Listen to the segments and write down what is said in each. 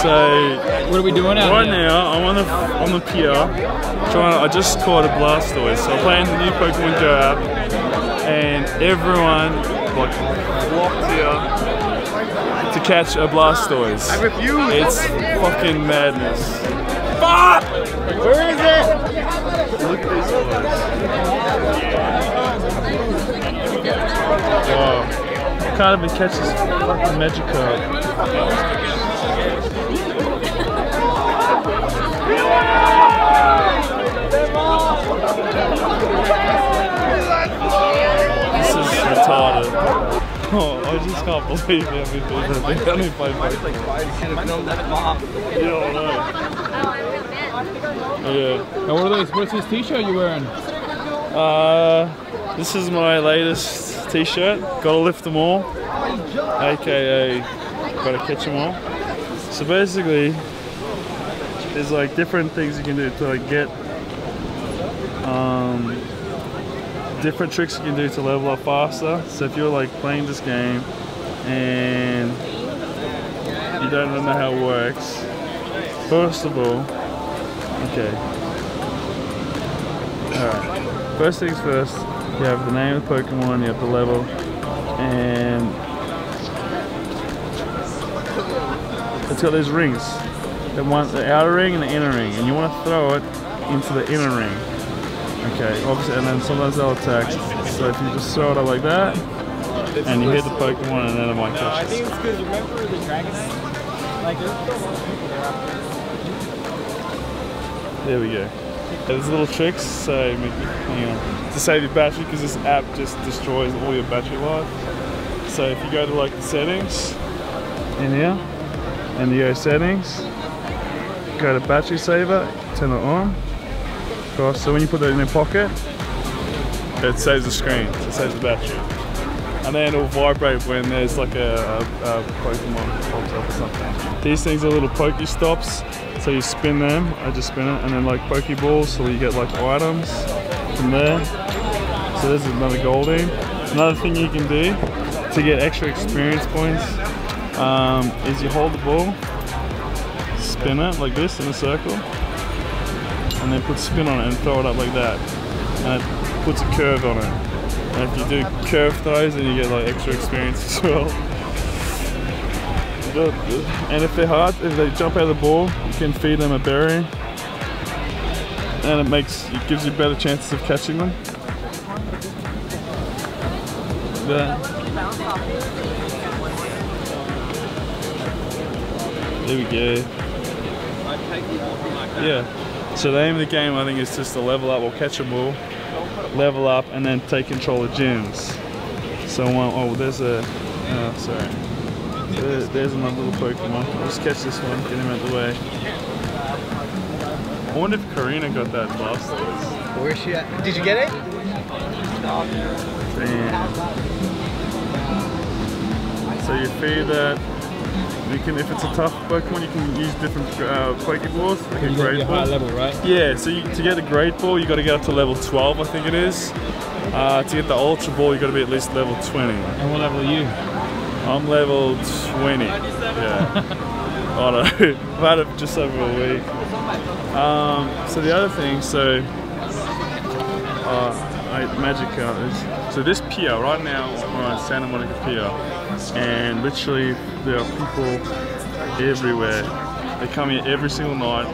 So What are we doing out right here? now I'm on the on the pier. Trying to, I just caught a Blastoise. So I'm playing the new Pokemon Go app, and everyone like flocked here to catch a Blastoise. I refuse. It's fucking madness. Fuck! Where is it? Look at these guys. Wow. Can't even catch this fucking Magikarp. This is retarded. Oh, I just can't believe how many people think I only play Pokemon. Yeah, I know. Oh, yeah. Now, what are those? What's this t-shirt you're wearing? Uh, this is my latest t-shirt. Gotta lift them all. AKA, gotta catch them all. So basically, there's like different things you can do to like get um, different tricks you can do to level up faster. So if you're like playing this game and you don't know how it works, first of all, okay. Alright. First things first, you have the name of the Pokemon, you have the level, and it's got these rings. The one, the outer ring and the inner ring, and you want to throw it into the inner ring. Okay, obviously, and then sometimes they'll attack. So if you just throw it up like that, and you hit the Pokemon, and then it might catch it. it's because remember the Dragonite? Like, there's still one There we go. There's little tricks, so you, on, to save your battery because this app just destroys all your battery life. So if you go to like the settings in here, and you go settings, go to battery saver, turn it on. So when you put that in your pocket, it saves the screen, it saves the battery. And then it'll vibrate when there's like a, a, a Pokemon pops up or something. These things are little Poke Stops, so you spin them. I just spin it, and then like Pokeballs, so you get like items from there. So there's another Goldeen. Another thing you can do to get extra experience points um, is you hold the ball, spin it like this in a circle, and then put spin on it and throw it up like that. And it puts a curve on it. And if you do curve throws, then you get like extra experience as well. And if they're hard, if they jump out of the ball, you can feed them a berry. And it makes, it gives you better chances of catching them. There we go. Yeah. So the aim of the game, I think, is just to level up or catch a ball, level up, and then take control of gyms. So, um, oh, there's a, oh, sorry. There, there's another little Pokemon. Just catch this one, get him out of the way. I wonder if Karina got that Blastoise. Where's she at? Did you get it? Damn. So you feed that. You can, if it's a tough Pokemon, you can use different uh, Pokeballs, like a You're Great high Ball. level, right? Yeah, so you, to get a Great Ball, you got to get up to level 12, I think it is. Uh, to get the Ultra Ball, you got to be at least level 20. And what level are you? I'm level 20. Yeah. I don't know. I've had it just over a week. Um, so the other thing, so uh, magic counters. So this pier right now, we're on Santa Monica Pier, and literally there are people everywhere. They come here every single night.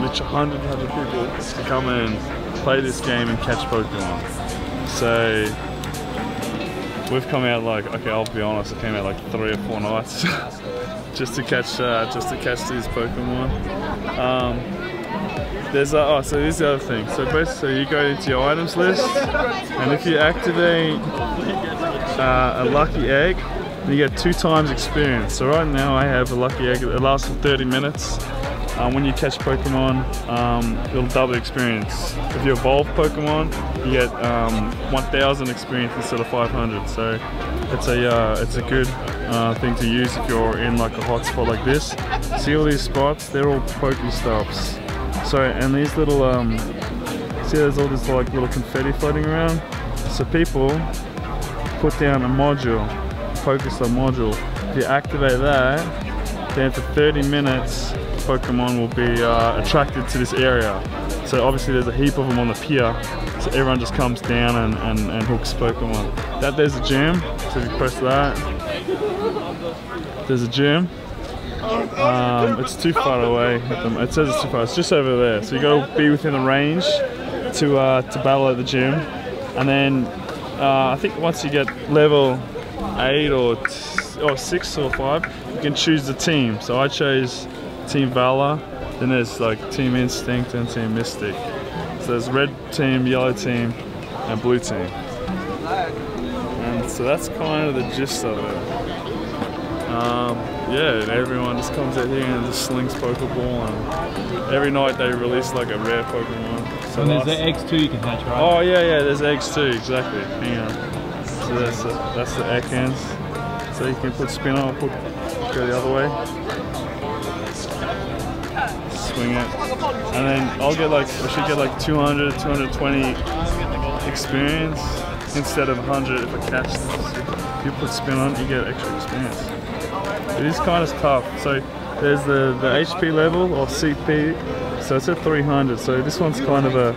Literally hundred, hundred people to come and play this game and catch Pokemon. So we've come out like okay, I'll be honest, I came out like three or four nights just to catch uh, just to catch these Pokemon. Um, there's a, oh, so here's the other thing. So basically, you go into your items list, and if you activate uh, a lucky egg, then you get two times experience. So right now, I have a lucky egg. It lasts for 30 minutes. Um, when you catch Pokemon, um, it'll double experience. If you evolve Pokemon, you get um, 1,000 experience instead of 500. So it's a uh, it's a good uh, thing to use if you're in like a hot spot like this. See all these spots? They're all Pokestops. So and these little um, see there's all this like little confetti floating around. So people put down a module, Pokestop module. If you activate that, then for 30 minutes, Pokemon will be uh, attracted to this area. So obviously there's a heap of them on the pier, so everyone just comes down and, and, and hooks Pokemon. That there's a gym, so if you press that, there's a gym. Um, it's too far away. It says it's too far. It's just over there. So you got to be within the range to uh, to battle at the gym, and then uh, I think once you get level eight or or six or five, you can choose the team. So I chose Team Valor. Then there's like Team Instinct and Team Mystic. So there's red team, yellow team, and blue team. And so that's kind of the gist of it. Um, yeah, and everyone just comes out here and just slings Pokeball, and every night they release like a rare Pokemon. So and there's the eggs too you can hatch, right? Oh yeah, yeah, there's eggs too, exactly. Hang on. So that's the, that's the Ekans. So you can put spin on, put go the other way, swing it, and then I'll get like I should get like 200, 220 experience instead of 100 if I catch them. If you put spin on, you get extra experience. It is kind of tough. So there's the, the HP level or CP. So it's at 300. So this one's kind of a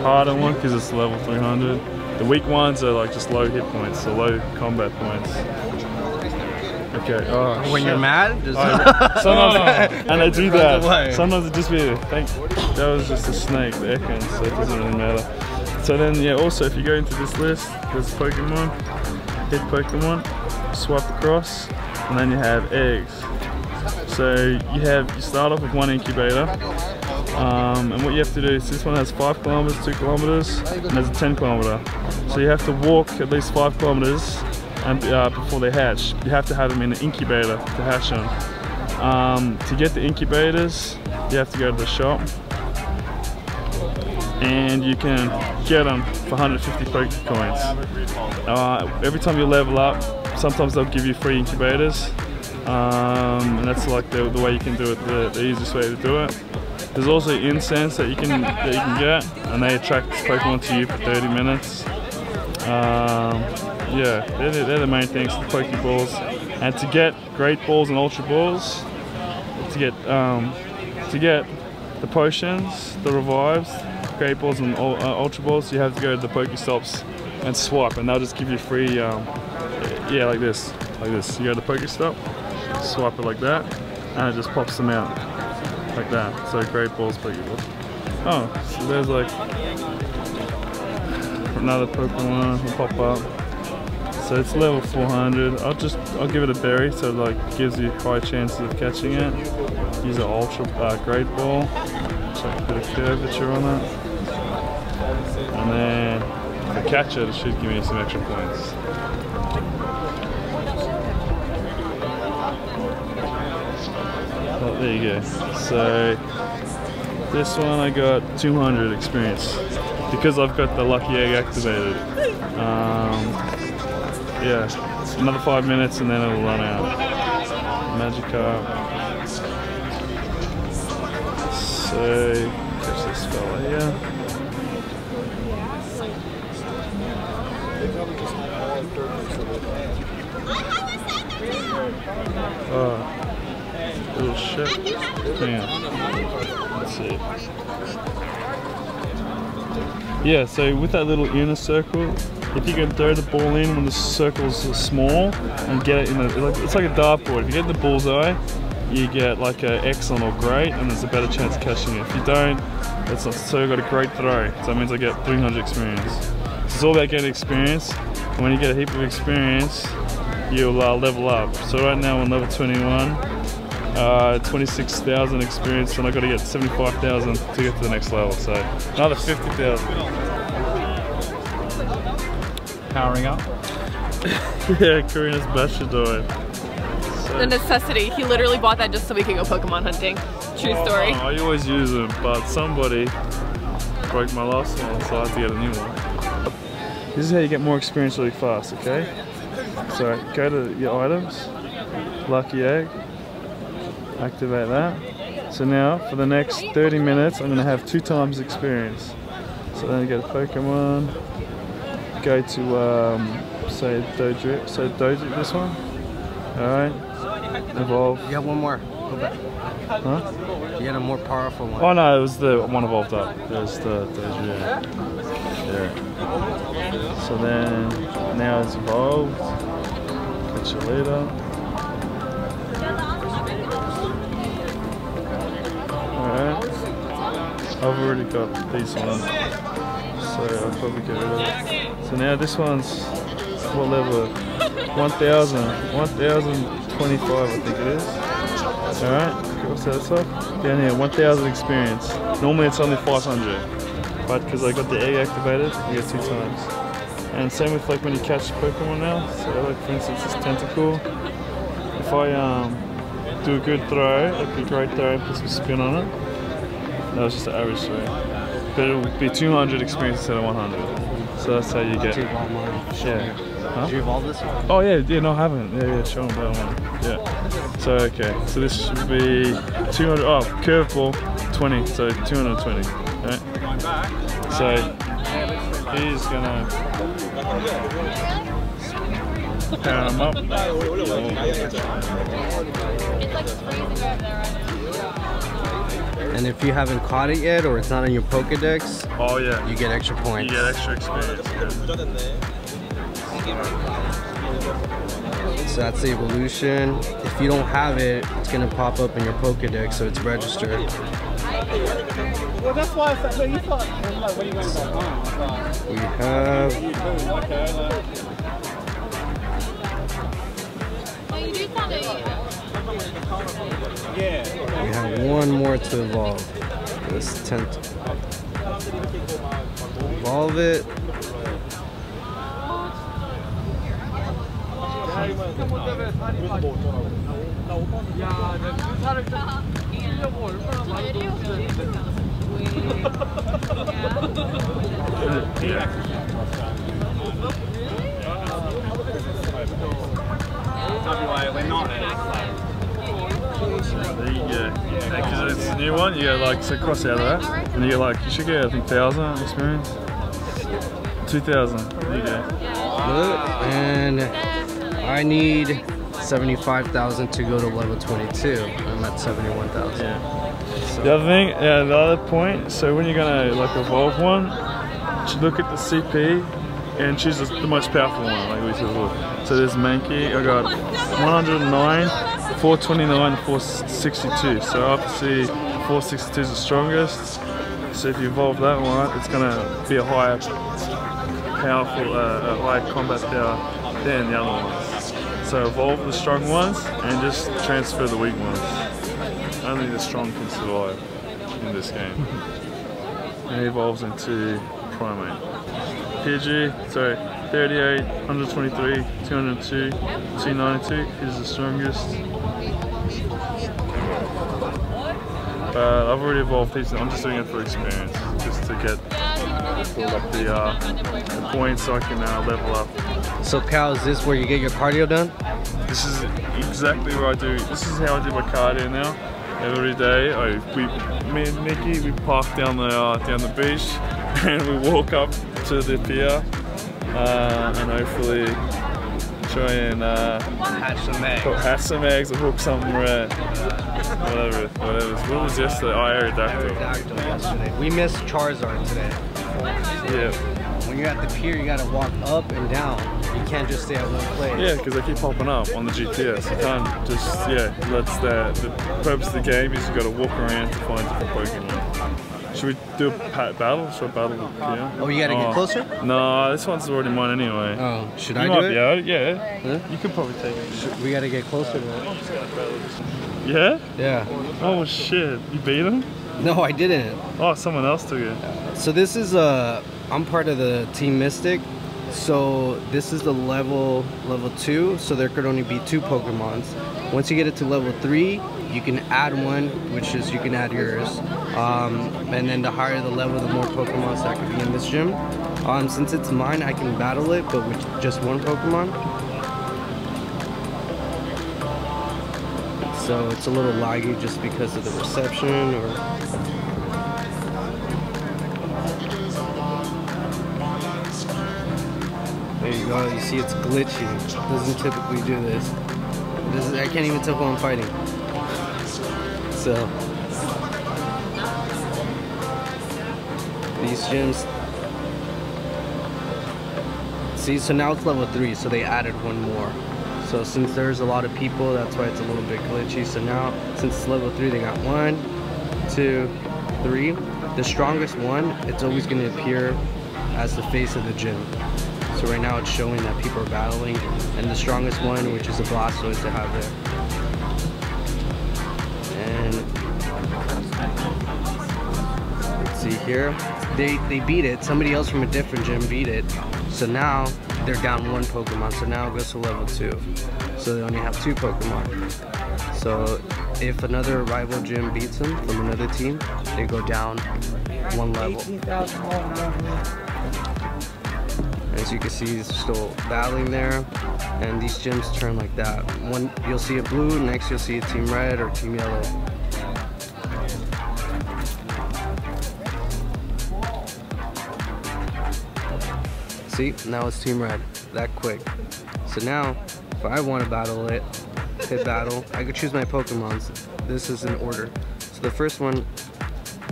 harder one because it's level 300. The weak ones are like just low hit points, so low combat points. Okay. Oh, when shit. you're mad, oh, just oh, sometimes, and I do that. Sometimes it just be. Thank. That was just a snake, the Ekans, so it doesn't really matter. So then, yeah. Also, if you go into this list, there's Pokemon, hit Pokemon, swipe across, and then you have eggs. So you have you start off with one incubator, um, and what you have to do is this one has five kilometers, two kilometers, and there's a 10 kilometer. So you have to walk at least five kilometers and uh, before they hatch. You have to have them in an incubator to hatch them. Um, to get the incubators, you have to go to the shop and you can get them for 150 Poke coins. Uh, every time you level up, sometimes they'll give you free incubators. Um, and that's like the, the, way you can do it, the, the, easiest way to do it. There's also incense that you can that you can get, and they attract Pokemon to you for 30 minutes. Um, yeah, they're the, they're the main things, the Pokeballs. And to get Great Balls and Ultra Balls, to get um, to get the potions, the revives, Great Balls and uh, Ultra Balls, you have to go to the Pokestops and swipe, and they'll just give you free um, yeah, like this, like this. You go to the Pokestop, swipe it like that, and it just pops them out, like that. So great balls, Pokeballs. Oh, so there's like another Pokemon will pop up. So it's level 400. I'll just, I'll give it a berry so it like gives you high chances of catching it. Use an ultra uh, great ball, so a bit of curvature on it. And then if I catch it, it should give me some extra points. There you go. So this one I got 200 experience because I've got the lucky egg activated. Um, yeah, another five minutes and then it'll run out. Magikarp. So catch this fella here. Oh little ship. Hang on. Let's see. Yeah, so with that little inner circle, if you can throw the ball in when the circle's are small and get it in the, it's like a dartboard. If you get in the bullseye, you get like a excellent or great, and there's a better chance of catching it. If you don't, it's not, so got a great throw. So that means I get 300 experience. It's all about getting experience. And when you get a heap of experience, you'll uh, level up. So right now I'm level 21 uh, 26,000 experience and I've got to get 75,000 to get to the next level. So another 50,000. Powering up. yeah, Korrina's Bashador. So. The necessity. He literally bought that just so we could go Pokemon hunting. True oh, story. I always use them, but somebody broke my last one, so I have to get a new one. This is how you get more experience really fast, okay? So go to your items, lucky egg, activate that. So now for the next 30 minutes I'm going to have two times experience. So then I get a Pokemon, go to um, say Doji. So Doji, this one. Alright. Evolve. You have one more. Go back. Huh? You had a more powerful one. Oh no, it was the one evolved up. There's the Doji. Yeah. yeah. So then, now it's evolved. Catch you later. Alright. I've already got these ones. So I'll probably get rid of it. So now this one's what level? 1000. 1025 I think it is. Alright, set this up. Down here, 1000 experience. Normally it's only 500. But because I got the egg activated, you get two times. And same with like when you catch Pokemon now. So like for instance this Tentacool. If I um, do a good throw, like a great throw and put some spin on it, that was just an average throw. But it'll be 200 experience instead of 100. So that's how you get. To evolve mine. Yeah. Huh? Did you evolve this one? Oh yeah, yeah, no, I haven't. Yeah, yeah, show them that one. Yeah. So okay, so this should be 200. Oh, curveball, 20. So 220. Right. So he's gonna him up. And if you haven't caught it yet or it's not in your Pokedex, Oh yeah. you get extra points. You get extra experience. Yeah. So that's the evolution. If you don't have it, it's gonna pop up in your Pokedex, so it's registered. Well, that's why I said, no, you thought, I'm like, what are you going back on? I We have okay, like, yeah. we have one more to evolve. This tent. Evolve it. WA, we're not There you uh, go. Because it's a new one, you get like so cross out of that, and you get like you should get I think thousand experience. Two thousand. There you go. Good. And I need 75,000 to go to level 22. I'm at 71,000. Yeah. The other thing, yeah, the other point. So when you're gonna like evolve one, you should look at the CP and choose the, the most powerful one. Like we said before. So there's Mankey. I got 109, 429, 462. So obviously 462 is the strongest. So if you evolve that one, it's gonna be a higher powerful, uh, a higher combat power than the other ones. So evolve the strong ones and just transfer the weak ones. Only the strong can survive in this game. and he evolves into Primeape. PG, sorry, 38, 123, 202, 292 is the strongest. But I've already evolved these, I'm just doing it for experience, just to get build up the, uh, the points so I can uh, level up. So Cal, is this where you get your cardio done? This is exactly what I do. This is how I do my cardio now. Every day, I we me and Nikki we park down the uh, down the beach and we walk up to the pier uh, and hopefully try and uh, Hatch some eggs. hatch some eggs or hook something red. Whatever, whatever. What was yesterday? Oh, Aerodactyl. Aerodactyl yesterday. We missed Charizard today. Yeah, When you're at the pier, you gotta walk up and down. You can't just stay at one place. yeah, because they keep popping up on the GPS. You can't just yeah. That's the the purpose of the game is you got to walk around to find different Pokemon. Should we do a battle? Should I battle the pier? Oh, you gotta get oh. closer? No, this one's already mine anyway. Oh, should you I might do be it? able yeah. Huh? You could probably take it. We gotta get closer to it. Yeah? Yeah. Oh shit, you beat him? No, I didn't. Oh, someone else took it. So this is uh I'm part of the Team Mystic. So this is the level level two. So there could only be two Pokemons. Once you get it to level three, you can add one, which is you can add yours. Um, and then the higher the level, the more Pokemons that could be in this gym. Um, since it's mine, I can battle it, but with just one Pokemon. So it's a little laggy just because of the reception or There you go. You see, it's glitchy. It doesn't typically do this. I can't even tell who I'm fighting. So these gyms. See, so now it's level three. So they added one more. So since there's a lot of people, that's why it's a little bit glitchy. So now, since it's level three, they got one, two, three. The strongest one, it's always going to appear as the face of the gym. So right now it's showing that people are battling, and the strongest one, which is a Blastoise, to have there. And let's see here, they they beat it. Somebody else from a different gym beat it. So now they're down one Pokemon. So now it goes to level two. So they only have two Pokemon. So if another rival gym beats them from another team, they go down one level. As you can see, it's still battling there. And these gyms turn like that. One, you'll see a blue, next you'll see a team red or team yellow. Now it's team red, that quick. So now, if I want to battle it, hit battle, I could choose my Pokemons. This is in order. So the first one,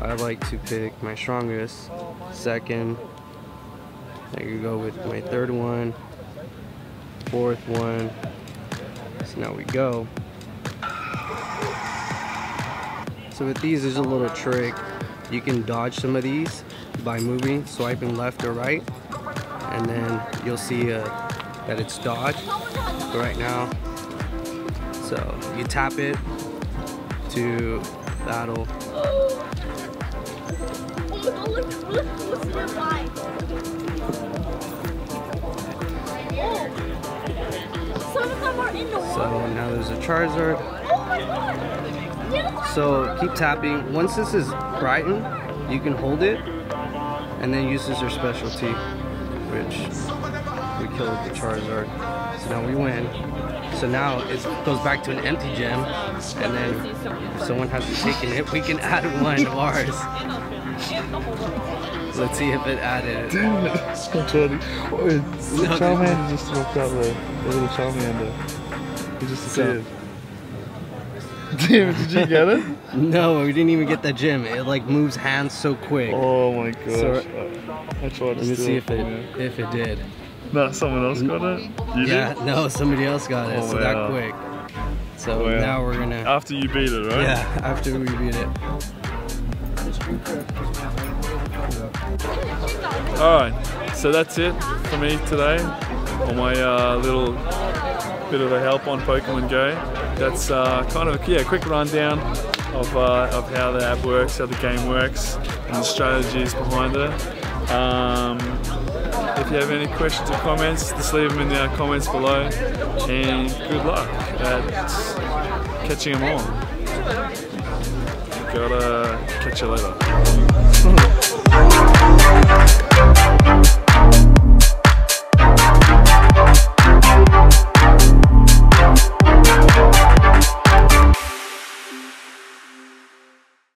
I like to pick my strongest. Second, I could go with my third one, fourth one. So now we go. So with these, there's a little trick. You can dodge some of these by moving, swiping left or right, and then you'll see uh, that it's dodged. But right now, so you tap it to battle. So now there's a Charizard. So keep tapping. Once this is brightened, you can hold it and then use this your specialty, which we killed the Charizard. So now we win. So now it goes back to an empty gem, and then if someone hasn't taken it, we can add one to ours. Let's see if it added. Damn it. That's funny. Oh, it's, the No, Charmander just walked out there. The little Charmander. He just appeared. Damn it, did you get it? No, we didn't even get that gem. It like moves hands so quick. Oh my gosh. So- I tried to Let me steal see if it if it did. No, someone else got it? You Yeah, did? no, somebody else got it. Oh, so wow. that quick. So Wow. now we're gonna. After you beat it, right? Yeah, after we beat it. Alright, so that's it for me today on my uh, little bit of a help on Pokemon Go. That's uh, kind of yeah, a quick rundown of, uh, of how the app works, how the game works, and the strategies behind it. Um, if you have any questions or comments, just leave them in the comments below. And good luck at catching them all. Gotta catch you later.